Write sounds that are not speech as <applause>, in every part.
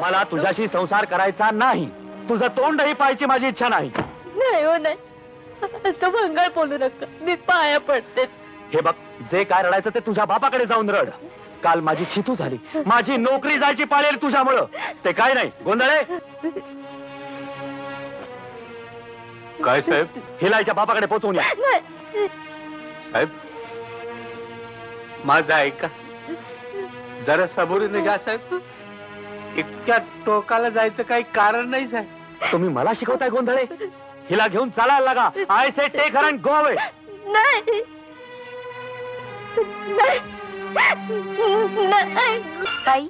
मला तुझ्याशी संसार करायचा नाही. तुझं तोंडही पाहायची माझी इच्छा नाही. नाही हो नाही. असं भंगाळ बोलू नका. मी पाया पडते. हे बघ जे काय रडायचं ते तुझ्या बापाकडे जाऊन रड. काल माझी चितू झाली. माझी नोकरी जायची पाळेल तुझ्यामुळं. ते काय नाही. गोंधळे? काय साहेब? हिलाच्या बापाकडे पोचवून या. नाही. साहेब माझं ऐका. जरा सबुरीने घ्या साहेब. इतक्या टोकाला जायचं काही कारण नाही साहेब. तुम्ही मला शिकवताय गोंधळे? हिला घेऊन चालायला लागा. I say take her and go away नाही. नाही. ताई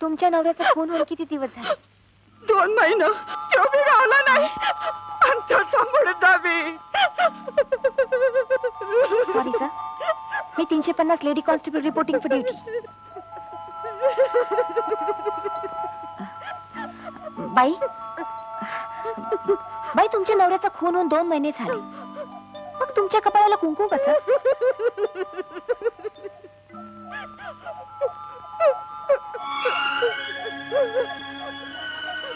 तुमच्या नवऱ्याचा होऊन किती दिवस झाले? दोन महिना. तो बी नाही. आणि तो सांभाळता बी सॉरी सर मी तीनशे पन्नास lady constable reporting for duty बाई? बाई तुमच्या नवऱ्याचा खून होऊन दोन महिने झाले. मग तुमच्या कपाळाला कुंकू कसं?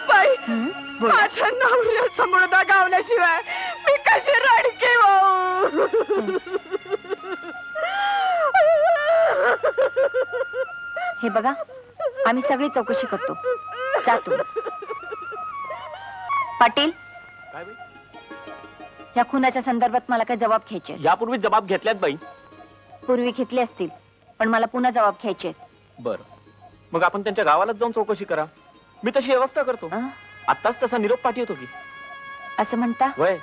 बाई हं? बोला. माझ्या नवऱ्याचा मुळदा गावल्याशिवाय मी कशी रडके हे बघा आम्ही सगळी चौकशी करतो. जातो. पाटील काय? या खुनाच्या संदर्भात मला काही जबाब घ्यायचे. यापूर्वी जबाब घेतल्यात बाई. पूर्वी घेतले असतील पण मला पुन्हा जबाब घ्यायचे. बर. मग आपण त्यांच्या गावालाच जाऊन चौकशी करा. मी तशी व्यवस्था करतो. अं? आत्ताच तसा निरोप पाठवतो की. असं म्हणता? वय.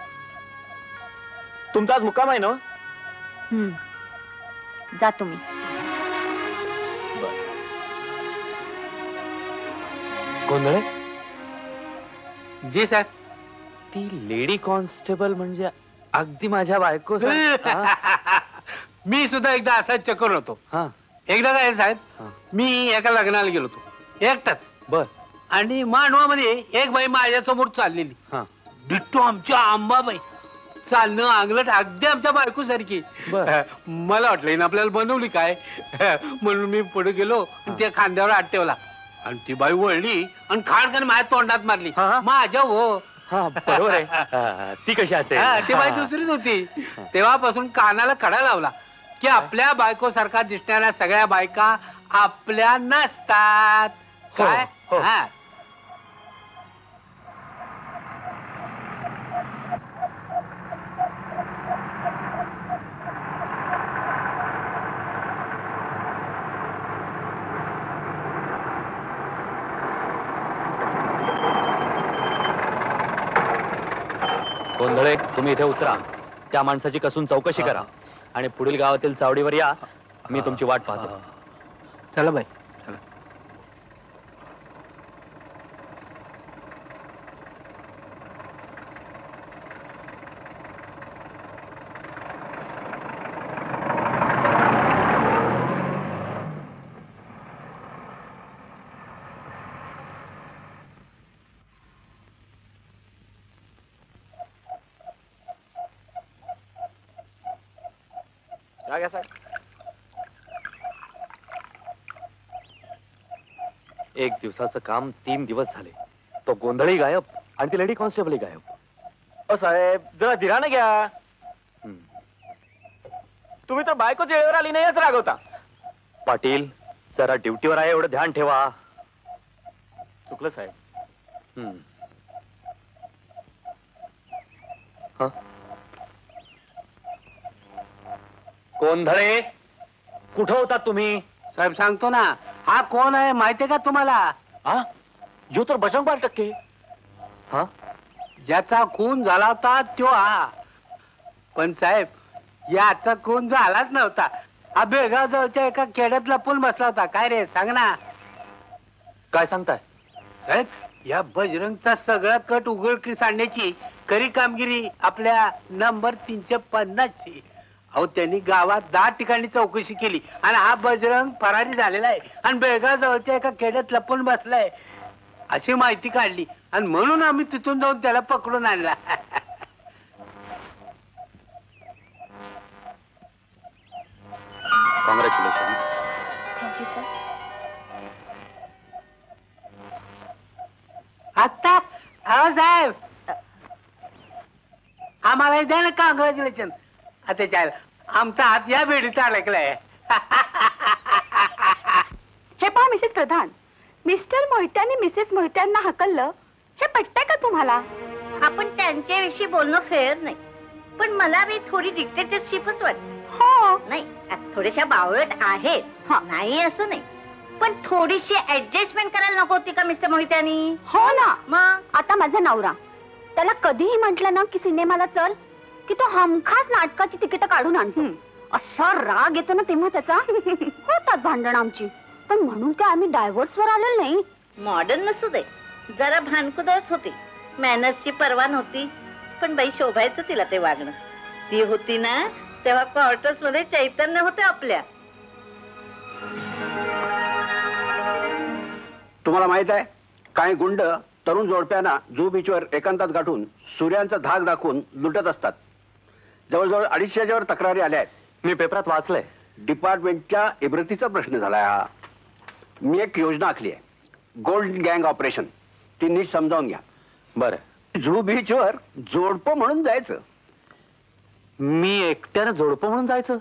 तुमचा आज मुक्काम आहे ना? हं. जा तुम्ही. गोंधळे जी साहेब. ती लेडी कॉन्स्टेबल म्हणजे अगदी माझ्या बायको <laughs> मी सुद्धा एकदा असाच चक्कर होतो. हा. एकदा काय साहेब. मी एका लग्नाला गेलो होतो. एकटाच. बर. आणि मांडवामध्ये एक बाई माझ्यासमोर चाललेली. हा. डिट्टो आमच्या आंबाबाई चालणं अंगलट अगदी आमच्या बायको सारखी बर. <laughs> मला वाटलं आपल्याला बनवली काय? <laughs> म्हणून मी पुढे गेलो. त्या खांद्यावर हात ठेवला. आणि ती बाई वळली आणि खाडकन माझ्या तोंडात मारली. हा. माझ्या हो. हा बरोबर आहे. <laughs> हा, ती कशी असेल? हा, ती बाई. दुसरीच होती. तेव्हापासून कानाला खडा लावला की आपल्या बायको सारखा दिसणाऱ्या सगळ्या बायका आपल्या नसतात. हो, काय? हो. हा गोंधळे तुम्ही इथे उतरा. त्या माणसाची कसून चौकशी करा. आणि पुढील गावातील चावडीवर या. मी तुमची वाट पाहतो. चला बाई. एक दिवसाचं काम तीन दिवस झाले. तो गोंधळी गायब आणि ती लेडी कॉन्स्टेबलही गायब. अ साहेब जरा धीराने घ्या. तुम्ही तर बायकोच वेळेवर आली नाहीच रागवता पाटील जरा ड्युटीवर आहे एवढं ध्यान ठेवा. चुकलं साहेब. हं. गोंधळे कुठं होतात तुम्ही? साहेब सांगतो ना. हा कोण आहे माहितीये का तुम्हाला? हा? यो तर बजरंग बाल टक्के. हा? ज्याचा खून झाला होता तो हा. पण साहेब याचा खून झालाच नव्हता. हा बेळगाव जवळच्या एका खेड्यात लपून बसला होता. काय रे सांग ना. काय सांगताय? साहेब या बजरंगचा सगळा कट उघडकीस आणण्याची खरी कामगिरी आपल्या नंबर तीनशे पन्नासची. अहो त्यांनी गावात दहा ठिकाणी चौकशी केली. आणि हा बजरंग फरारी झालेला आहे. आणि बेळगाव जवळच्या एका खेड्यात लपून बसलाय. अशी माहिती काढली. आणि म्हणून आम्ही तिथून जाऊन त्याला पकडून आणला. कॉंग्रॅच्युलेशन आत्ता साहेब! आम्हाला द्या ना कॉंग्रॅच्युलेशन आता चाल आमचा हात या बेडीत अडकलाय. हे पहा मिसेस प्रधान. मिस्टर मोहित्यांनी मिसेस मोहित्यांना हकललं हे पटतंय का तुम्हाला? आपण त्यांच्याविषयी बोलणं फेअर नाही. पण मला बी थोडी डिक्टेटरशिपच वाटते. हो. नाही आता थोड्याशा बावळट आहेत. हा. नाही असं नाही. पण थोडीशी ऍडजस्टमेंट करायला नको होती का मिस्टर मोहित्यानी? हो ना. मग? आता माझा नवरा. त्याला कधीही म्हंटल ना की सिनेमाला चल की तो हमखास नाटकाची तिकीट काढून आणतो. असा राग येतो ना तेव्हा त्याचा? <laughs> होतात भांडण आमची. पण म्हणून काय आम्ही डायव्हर्स वर आलेलो नाही? मॉडर्न नसू दे. जरा भानकुदळच होती. मॅनर्सची पर्वा नव्हती. पण बाई शोभायचं तिला ते वागणं. ती होती ना तेव्हा क्वार्टर्समध्ये चैतन्य होते आपल्या. तुम्हाला माहीत आहे काही गुंड तरुण जोडप्यांना जुहू बीचवर एकांतात गाठून सूर्यांचा धाक दाखवून लुटत असतात. जवळजवळ अडीचशेच्या वर तक्रारी आल्या आहेत. मी पेपरात वाचलंय. डिपार्टमेंटच्या इब्रतीचा प्रश्न झालाय हा. मी एक योजना आखली आहे. गोल्ड गँग ऑपरेशन. ती नीट समजावून घ्या. बरं. जुहू बीचवर जोडपं म्हणून जायचं. मी एकट्यानं जोडपं म्हणून जायचं?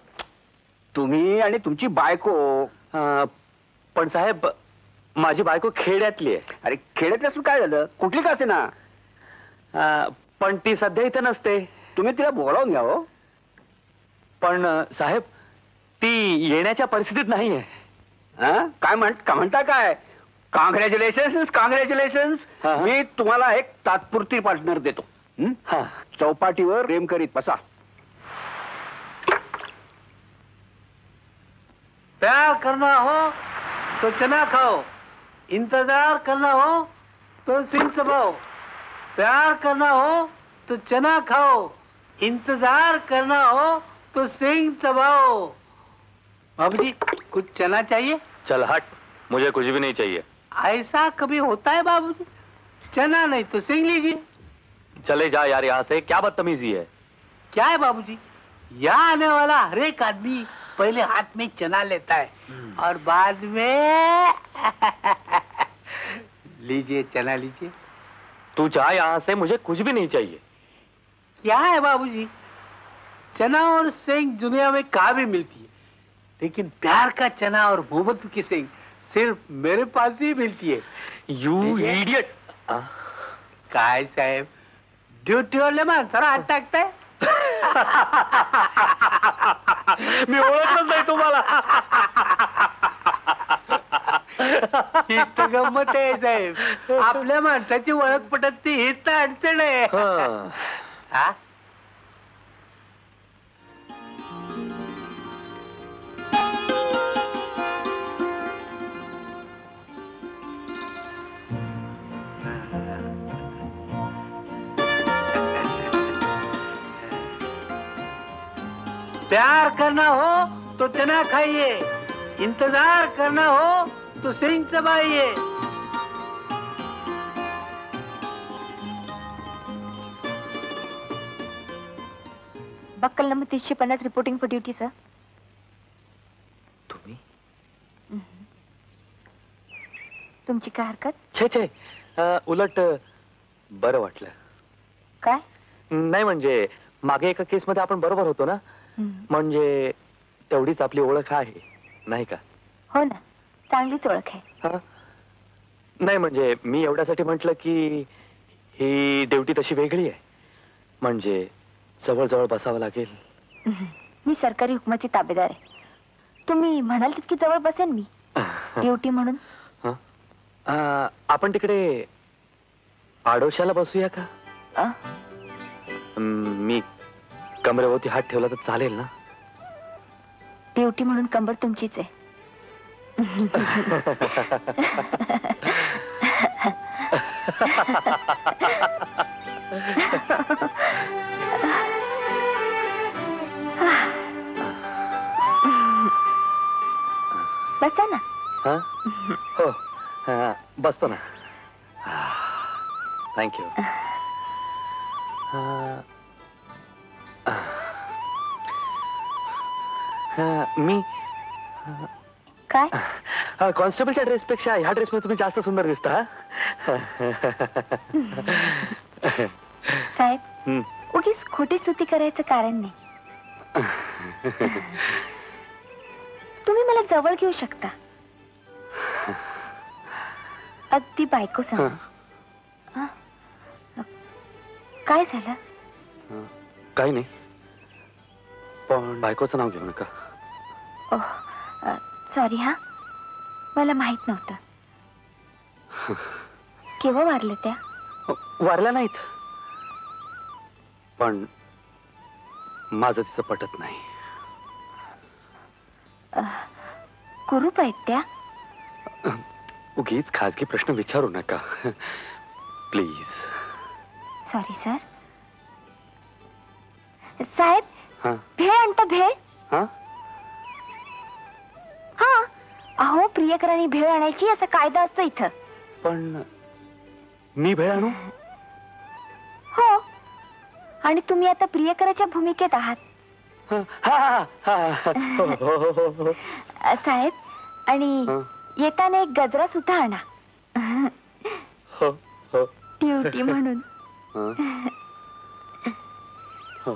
तुम्ही आणि तुमची बायको. अं, पण साहेब माझी बायको खेड्यातली आहे. अरे खेड्यात असून काय झालं? कुठली का ना अं, पण ती सध्या इथं नसते. तुम्ही तिला बोलावून घ्या हो पण साहेब ती येण्याच्या परिस्थितीत नाहीये. हा? काय म्हण का म्हणता काय? Congratulation congratulation. मी तुम्हाला एक तात्पुरती पार्टनर देतो. चौपाटीवर प्रेम करीत बसा. प्यार करना हो तो चना खाओ. इंतजार करना हो तो सिंह चबाओ प्यार करना हो तो चना खाओ. इंतज़ार करना हो तो सिंह चबाओ बाबू जी कुछ चना चाहिए? चल हट। मुझे कुछ भी नहीं चाहिए। ऐसा कभी होता है बाबू जी चना नहीं तो सिंह लीजिए। चले जा यार यहाँ से। क्या बदतमीजी है? क्या है बाबू जी यहाँ आने वाला हर एक आदमी पहले हाथ में चना लेता है और बाद में <laughs> लीजिए चना लीजिए। तू जा यहाँ से। मुझे कुछ भी नहीं चाहिए। क्या है बाबूजी? चना और सेंग दुनिया में कहाँ भी मिलती है? लेकिन प्यार का चना और मोहब्बत की सेंग सिर्फ मेरे पास ही मिलती है। यू है. इडियट काय साहेब? ड्युटीवरले माणसाला हात टाकताय? मी ओळखलंच नाही तुम्हाला. ही गंमत आहे साहेब. आपल्या माणसाची ओळख पटत ती ही तर अडचण आहे हं. प्यार करना हो तो चना खाइए इंतज़ार करना हो तो सिंह चबाइए बक्कल नंबर तीनशे पन्नास रिपोर्टिंग फॉर ड्युटी सर तुम्ही? तुमची काय हरकत? छे छे. अं, उलट बरं वाटलं. काय? नाही म्हणजे मागे एका केसमध्ये आपण बरोबर होतो ना? म्हणजे तेवढीच आपली ओळख आहे नाही का? हो ना. चांगलीच ओळख आहे. हा? नाही म्हणजे मी एवढ्यासाठी म्हटलं की ही ड्युटी तशी वेगळी आहे. म्हणजे जवळ बसावं लागेल. मी सरकारी हुकमाची ताबेदार आहे. तुम्ही म्हणाल तितकी जवळ बसेन मी. <laughs> ड्युटी म्हणून. हं? आपण तिकडे आडोशाला बसूया का? हं, मी कमरेवरती हात ठेवला तर चालेल ना? ड्युटी म्हणून कंबर तुमचीच आहे. <laughs> <laughs> बसा ना हा? <laughs> हो हा, बसतो ना थँक्यू मी काय? कॉन्स्टेबलच्या ड्रेसपेक्षा ह्या ड्रेसमध्ये तुम्ही जास्त सुंदर दिसता <laughs> साहेब. उगीच खोटी स्तुती करायचं कारण नाही. <laughs> तुम्ही मला जवळ घेऊ शकता. अगदी बायको हं. सांग काय झालं? हं. काही नाही. पण बायकोचं नाव घेऊ नका. ओह सॉरी हा? मला माहीत नव्हतं. केव्हा वारले त्या? वारल्या नाहीत. पण माझं तिचं पटत नाही. कुरूप आहेत त्या. उगीच खाजगी प्रश्न विचारू नका. प्लीज. सॉरी सर साहेब हा. भेळ आणता भेळ? हा? हा. अहो प्रियकरांनी भेळ आणायची असा कायदा असतो इथं. पण मी भेळ आणू? हो. आणि तुम्ही आता प्रियकराच्या भूमिकेत आहात. <laughs> साहेब आणि. येताना एक गजरा सुद्धा आणा. ड्युटी म्हणून हं. हो.